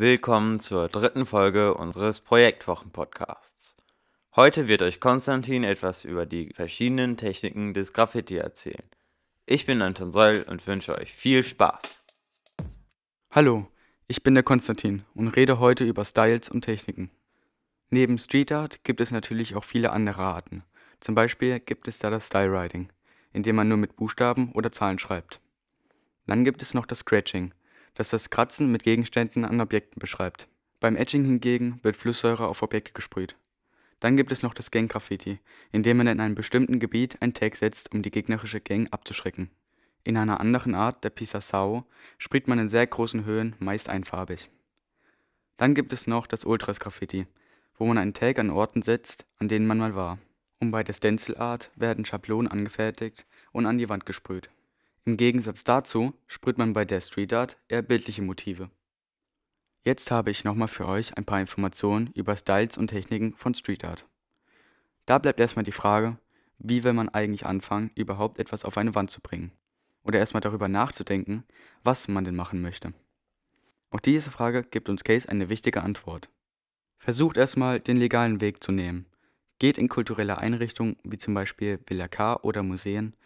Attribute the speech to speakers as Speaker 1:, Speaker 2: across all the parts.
Speaker 1: Willkommen zur dritten Folge unseres Projektwochen-Podcasts. Heute wird euch Konstantin etwas über die verschiedenen Techniken des Graffiti erzählen. Ich bin Anton Seul und wünsche euch viel Spaß.
Speaker 2: Hallo, ich bin der Konstantin und rede heute über Styles und Techniken. Neben Street Art gibt es natürlich auch viele andere Arten. Zum Beispiel gibt es da das Style Writing, in dem man nur mit Buchstaben oder Zahlen schreibt. Dann gibt es noch das Scratching, das das Kratzen mit Gegenständen an Objekten beschreibt. Beim Etching hingegen wird Flusssäure auf Objekte gesprüht. Dann gibt es noch das Gang-Graffiti, in dem man in einem bestimmten Gebiet ein Tag setzt, um die gegnerische Gang abzuschrecken. In einer anderen Art, der Pisasao, sprüht man in sehr großen Höhen, meist einfarbig. Dann gibt es noch das Ultras-Graffiti, wo man einen Tag an Orten setzt, an denen man mal war. Und bei der Stencil-Art werden Schablonen angefertigt und an die Wand gesprüht. Im Gegensatz dazu sprüht man bei der Street Art eher bildliche Motive. Jetzt habe ich nochmal für euch ein paar Informationen über Styles und Techniken von Street Art. Da bleibt erstmal die Frage, wie will man eigentlich anfangen, überhaupt etwas auf eine Wand zu bringen? Oder erstmal darüber nachzudenken, was man denn machen möchte. Auf diese Frage gibt uns Case eine wichtige Antwort. Versucht erstmal den legalen Weg zu nehmen. Geht in kulturelle Einrichtungen wie zum Beispiel Villa K oder Museen,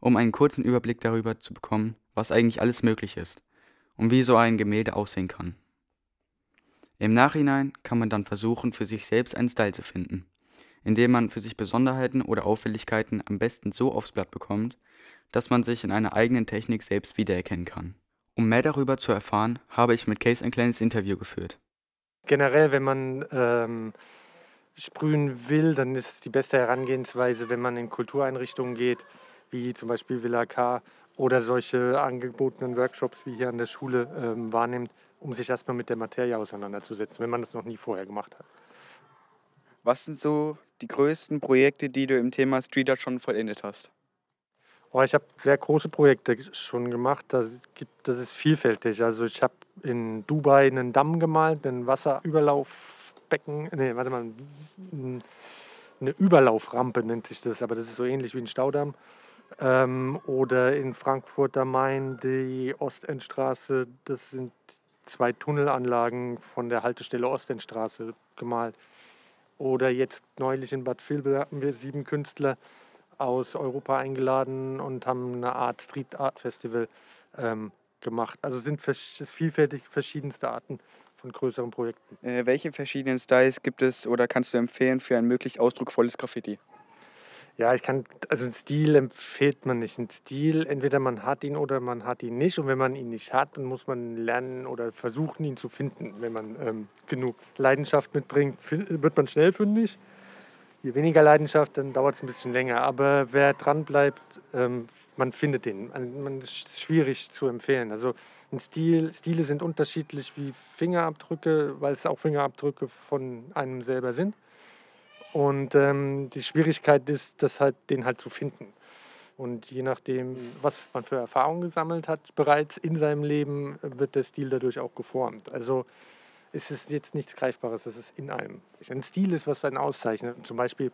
Speaker 2: um einen kurzen Überblick darüber zu bekommen, was eigentlich alles möglich ist und wie so ein Gemälde aussehen kann. Im Nachhinein kann man dann versuchen, für sich selbst einen Style zu finden, indem man für sich Besonderheiten oder Auffälligkeiten am besten so aufs Blatt bekommt, dass man sich in einer eigenen Technik selbst wiedererkennen kann. Um mehr darüber zu erfahren, habe ich mit Case ein kleines Interview geführt.
Speaker 3: Generell, wenn man ähm, sprühen will, dann ist die beste Herangehensweise, wenn man in Kultureinrichtungen geht, wie zum Beispiel Villa K oder solche angebotenen Workshops wie hier an der Schule ähm, wahrnimmt, um sich erstmal mit der Materie auseinanderzusetzen, wenn man das noch nie vorher gemacht hat.
Speaker 2: Was sind so die größten Projekte, die du im Thema Street Art schon vollendet hast?
Speaker 3: Oh, ich habe sehr große Projekte schon gemacht. Das, gibt, das ist vielfältig. Also ich habe in Dubai einen Damm gemalt, ein Wasserüberlaufbecken. Nee, warte mal. Eine Überlauframpe nennt sich das, aber das ist so ähnlich wie ein Staudamm. Ähm, oder in Frankfurt am Main die Ostendstraße. Das sind zwei Tunnelanlagen von der Haltestelle Ostendstraße gemalt. Oder jetzt neulich in Bad Vilbel hatten wir sieben Künstler aus Europa eingeladen und haben eine Art Street Art Festival ähm, gemacht. Also sind vielfältig verschiedenste Arten von größeren Projekten.
Speaker 2: Äh, welche verschiedenen Styles gibt es oder kannst du empfehlen für ein möglichst ausdrucksvolles Graffiti?
Speaker 3: Ja, ich kann, also einen Stil empfiehlt man nicht. Ein Stil, entweder man hat ihn oder man hat ihn nicht. Und wenn man ihn nicht hat, dann muss man lernen oder versuchen, ihn zu finden. Wenn man ähm, genug Leidenschaft mitbringt, wird man schnell fündig. Je weniger Leidenschaft, dann dauert es ein bisschen länger. Aber wer dran bleibt, ähm, man findet ihn. Man ist schwierig zu empfehlen. Also ein Stil, Stile sind unterschiedlich wie Fingerabdrücke, weil es auch Fingerabdrücke von einem selber sind. Und ähm, die Schwierigkeit ist, das halt, den halt zu finden. Und je nachdem, was man für Erfahrungen gesammelt hat, bereits in seinem Leben, wird der Stil dadurch auch geformt. Also es ist jetzt nichts Greifbares, es ist in einem. Ein Stil ist, was einen auszeichnet. zum Beispiel,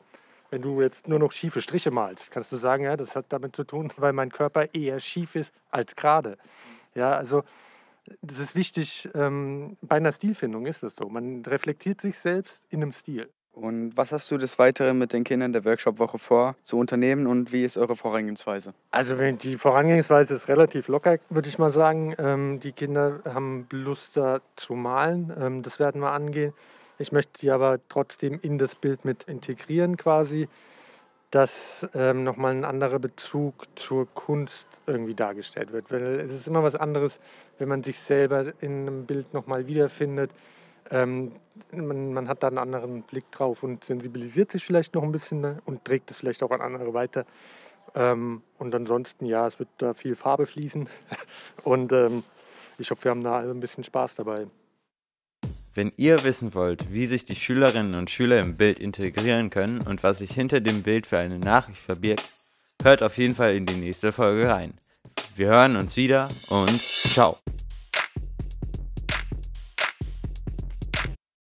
Speaker 3: wenn du jetzt nur noch schiefe Striche malst, kannst du sagen, ja, das hat damit zu tun, weil mein Körper eher schief ist als gerade. Ja, also das ist wichtig, ähm, bei einer Stilfindung ist das so. Man reflektiert sich selbst in einem Stil.
Speaker 2: Und was hast du des Weiteren mit den Kindern der Workshop-Woche vor zu unternehmen und wie ist eure Vorangehensweise?
Speaker 3: Also die Vorangehensweise ist relativ locker, würde ich mal sagen. Ähm, die Kinder haben Lust da zu malen, ähm, das werden wir angehen. Ich möchte sie aber trotzdem in das Bild mit integrieren quasi, dass ähm, nochmal ein anderer Bezug zur Kunst irgendwie dargestellt wird. Weil es ist immer was anderes, wenn man sich selber in einem Bild nochmal wiederfindet ähm, man, man, hat da einen anderen Blick drauf und sensibilisiert sich vielleicht noch ein bisschen ne, und trägt es vielleicht auch an andere weiter. Ähm, und ansonsten, ja, es wird da viel Farbe fließen und ähm, ich hoffe, wir haben da alle ein bisschen Spaß dabei.
Speaker 1: Wenn ihr wissen wollt, wie sich die Schülerinnen und Schüler im Bild integrieren können und was sich hinter dem Bild für eine Nachricht verbirgt, hört auf jeden Fall in die nächste Folge rein. Wir hören uns wieder und ciao.